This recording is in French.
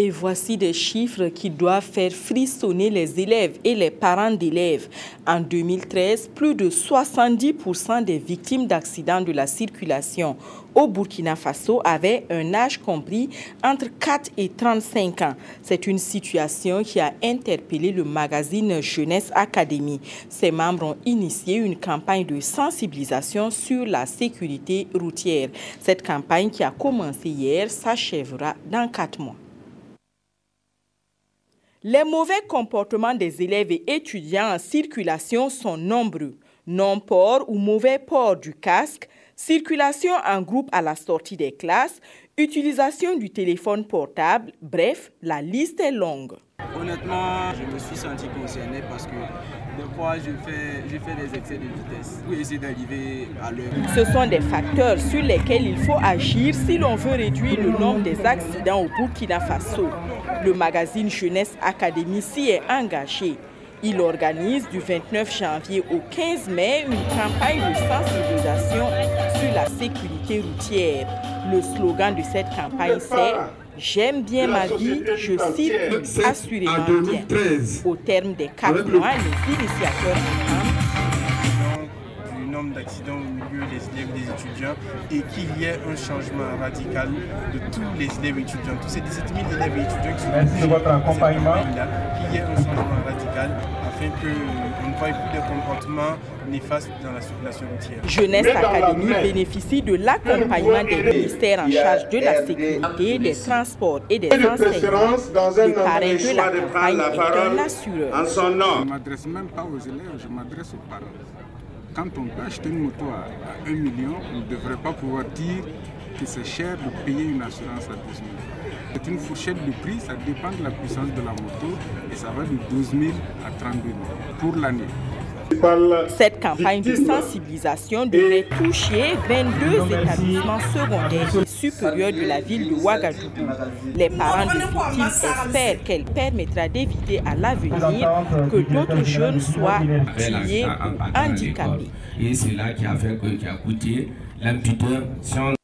Et voici des chiffres qui doivent faire frissonner les élèves et les parents d'élèves. En 2013, plus de 70% des victimes d'accidents de la circulation au Burkina Faso avaient un âge compris entre 4 et 35 ans. C'est une situation qui a interpellé le magazine Jeunesse Académie. Ses membres ont initié une campagne de sensibilisation sur la sécurité routière. Cette campagne qui a commencé hier s'achèvera dans quatre mois. Les mauvais comportements des élèves et étudiants en circulation sont nombreux. Non-port ou mauvais port du casque, circulation en groupe à la sortie des classes, utilisation du téléphone portable, bref, la liste est longue. Honnêtement, je me suis senti concerné parce que je fais des excès de vitesse pour essayer d'arriver à l'heure. Ce sont des facteurs sur lesquels il faut agir si l'on veut réduire le nombre des accidents au Burkina Faso. Le magazine Jeunesse Académie s'y est engagé. Il organise du 29 janvier au 15 mai une campagne de sensibilisation sur la sécurité routière. Le slogan de cette campagne c'est J'aime bien ma vie, je circule assurément bien. Au terme des quatre mois, les initiateurs du nombre d'accidents au milieu des élèves et des étudiants et qu'il y ait un changement radical de tous les élèves et étudiants, tous ces 17 000 élèves et étudiants qui sont Merci de votre accompagnement. qu'il y ait un changement radical afin qu'on ne voie plus de comportements néfastes dans la circulation routière. Jeunesse Académie bénéficie de l'accompagnement des ministères en charge de la sécurité, des transports et des enseignements. Le parrain de la campagne est un assureur. Je ne m'adresse même pas aux élèves, je m'adresse aux parents. Quand on peut acheter une moto à 1 million, on ne devrait pas pouvoir dire que c'est cher de payer une assurance à 12 000. C'est une fourchette de prix, ça dépend de la puissance de la moto et ça va de 12 000 à 32 000 pour l'année. Cette campagne de sensibilisation devrait toucher 22 établissements secondaires et supérieurs de la ville de Ouagadougou. Les parents de victimes espèrent qu'elle permettra d'éviter à l'avenir que d'autres jeunes soient tués ou handicapés. Et c'est là qui a fait que, qui a coûté l'amputation